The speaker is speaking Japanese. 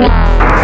Bye.